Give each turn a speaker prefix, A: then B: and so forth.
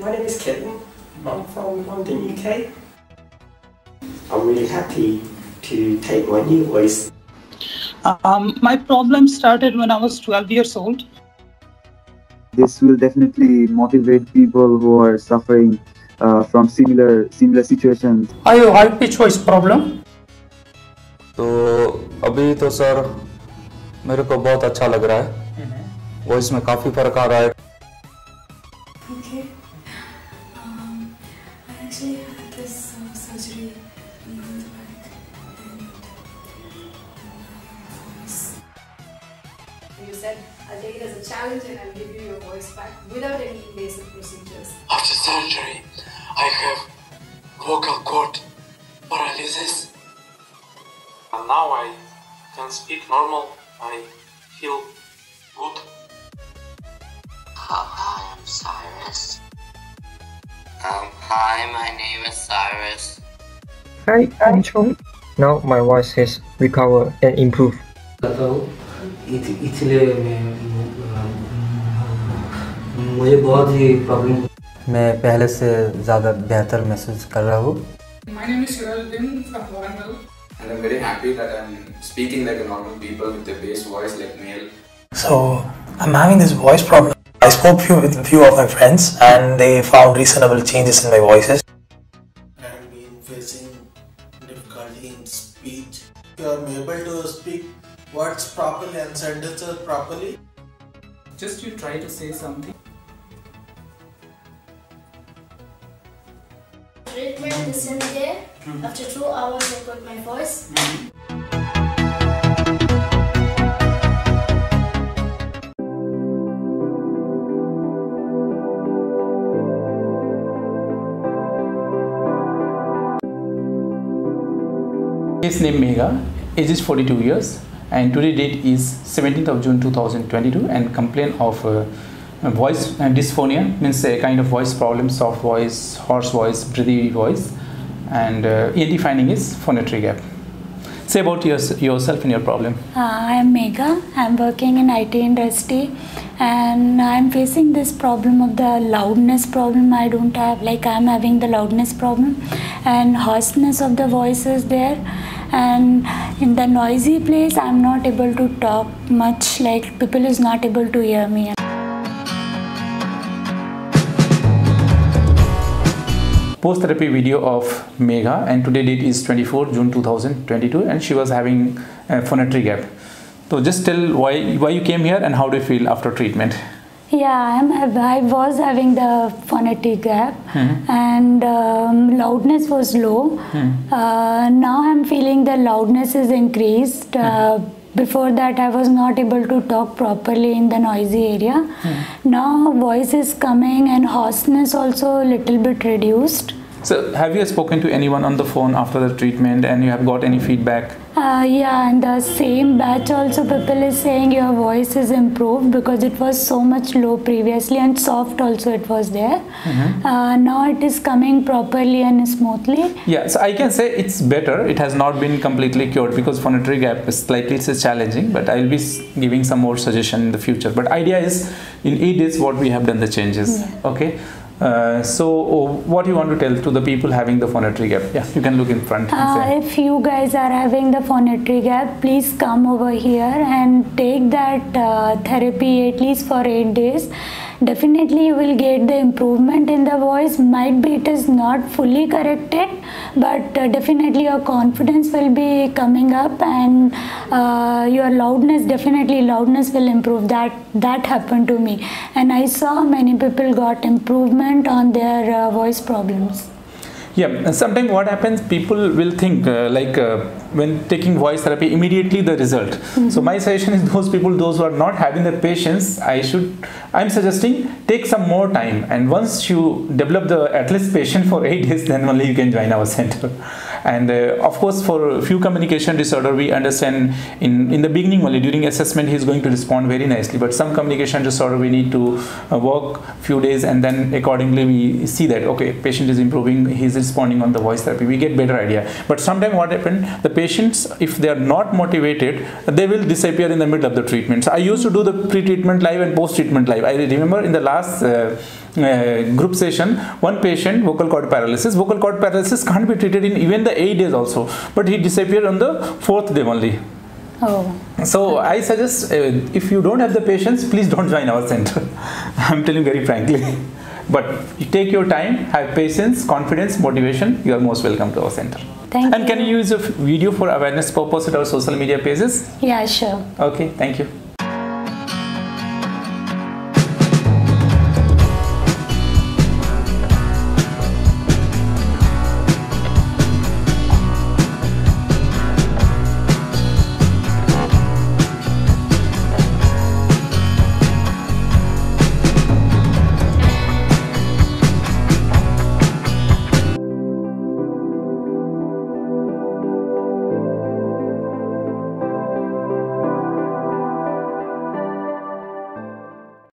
A: my name is Kevin. I'm from London, UK. I'm really happy to take my new voice.
B: Um, my problem started when I was 12 years old.
C: This will definitely motivate people who are suffering uh, from similar similar situations.
B: I have high pitch voice problem.
D: तो अभी तो sir मेरे को बहुत अच्छा लग रहा है वॉइस में काफ़ी फर्क आ रहा है
E: actually had this uh, surgery in the back and
F: You said, I'll take it as a challenge and I'll give you your voice back without any invasive procedures.
G: After surgery, I have vocal cord paralysis. And now I can speak normal. I feel good.
H: Hi, I'm Cyrus. Um, hi, my name is Cyrus.
I: Hi, I'm Chong. Now my voice has recovered and improved.
J: इसलिए मैं मुझे बहुत ही problem
K: मैं पहले से ज़्यादा बेहतर महसूस कर रहा हूँ
B: My name is Shirajuddin from Warangal.
L: And I'm very happy that I'm speaking like a normal people with a bass voice like male.
M: So I'm having this voice problem. I spoke few, with a few of my friends and they found reasonable changes in my voices.
N: I've been facing difficulty in speech. You are able to speak words properly and sentences properly.
B: Just you try to say something.
E: treatment this and there. Mm-hmm. After two hours, I got my voice. Mm-hmm.
O: His name Megha, age is 42 years and today date is 17th of June 2022 and complaint of uh, voice uh, dysphonia means a kind of voice problem, soft voice, hoarse voice, breathy voice and uh, ENT finding is phonatory gap. Say about yours, yourself and your problem.
P: Uh, I am Megha. I am working in IT industry and I am facing this problem of the loudness problem. I don't have like I am having the loudness problem and hoarseness of the voice is there and in the noisy place I am not able to talk much like people is not able to hear me.
O: post therapy video of Megha and today date is 24 June 2022 and she was having a phonatory gap. So just tell why why you came here and how do you feel after treatment?
P: Yeah, I'm, I was having the phonetic gap and um, loudness was low. Uh, now I'm feeling the loudness is increased. Uh, before that, I was not able to talk properly in the noisy area. Now voice is coming and hoarseness also a little bit reduced.
O: So have you spoken to anyone on the phone after the treatment and you have got any feedback?
P: Uh, yeah, and the same batch also people is saying your voice is improved because it was so much low previously and soft also it was there. Uh, now it is coming properly and smoothly.
O: Yeah, so I can say it's better. It has not been completely cured because phonatory gap is slightly it's challenging, but I'll be giving some more suggestion in the future. But idea is in eight days what we have done the changes. Okay. Uh, so oh, what do you want to tell to the people having the phonatory gap? Yeah, you can look in front. and
P: Uh,
O: say.
P: if you guys are having the phonatory gap, please come over here and take that uh, therapy at least for eight days. Definitely, you will get the improvement in the voice. Might be it is not fully corrected, but uh, definitely your confidence will be coming up and uh, your loudness definitely loudness will improve. That that happened to me, and I saw many people got improvement on their uh, voice problems.
O: Yeah, sometimes what happens, people will think uh, like uh, when taking voice therapy, immediately the result. So my suggestion is those people, those who are not having the patience, I should, I'm suggesting take some more time, and once you develop the at least patient for eight days, then only you can join our center. And uh, of course, for few communication disorder, we understand in in the beginning only during assessment he is going to respond very nicely. But some communication disorder, we need to uh, work few days, and then accordingly we see that okay, patient is improving, he is responding on the voice therapy. We get better idea. But sometimes what happened, the patients if they are not motivated, they will disappear in the middle of the treatment. So I used to do the pre-treatment live and post-treatment live. I remember in the last. Uh, uh, group session, one patient vocal cord paralysis. Vocal cord paralysis can't be treated in even the eight days also, but he disappeared on the fourth day only.
P: Oh.
O: So I suggest uh, if you don't have the patience, please don't join our center. I'm telling very frankly. But you take your time, have patience, confidence, motivation. You are most welcome to our center.
P: Thank
O: and can you use a video for awareness purpose at our social media pages?
P: Yeah, sure.
O: Okay, thank you.